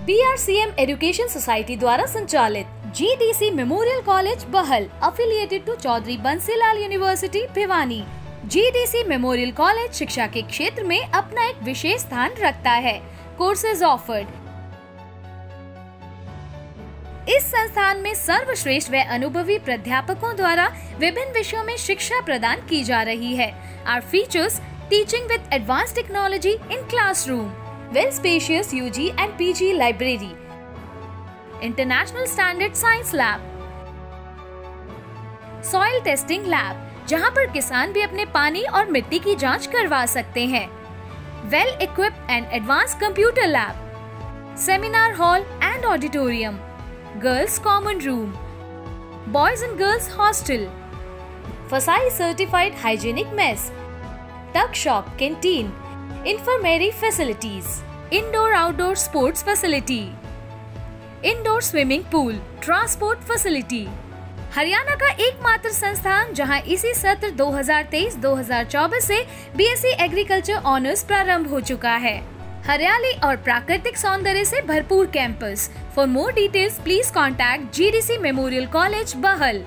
बीआरसीएम education society द्वारा संचालित GDC memorial college Bahal affiliated to Chaudhary Bansilal university Bhiwani. GDC memorial college शिक्षा के क्षेत्र में अपना एक विशेष स्थान रखता है। कोर्सेज ऑफर्ड इस संस्थान में सर्वश्रेष्ठ व अनुभवी प्राध्यापकों द्वारा विभिन्न विषयों में शिक्षा प्रदान की जा रही है। Our features teaching with advance technology in classroom well spacious UG and PG library international standard science lab soil testing lab जहाँ पर किसान भी अपने पानी और मिट्टी की जाँच करवा सकते हैं। Well equipped and advance computer lab seminar hall and auditorium girls common room boys and girls hostel FSSAI certified hygienic mess tuck shop canteen. Infirmary facilities. Indoor outdoor sports facility. Indoor swimming pool, transport facility. Haryana का एकमात्र संस्थान जहाँ इसी सत्र 2023-2024 से BSc agriculture honours प्रारंभ हो चुका है हरियाली और प्राकृतिक सौंदर्य से भरपूर campus for more details please contact GDC memorial college Bahal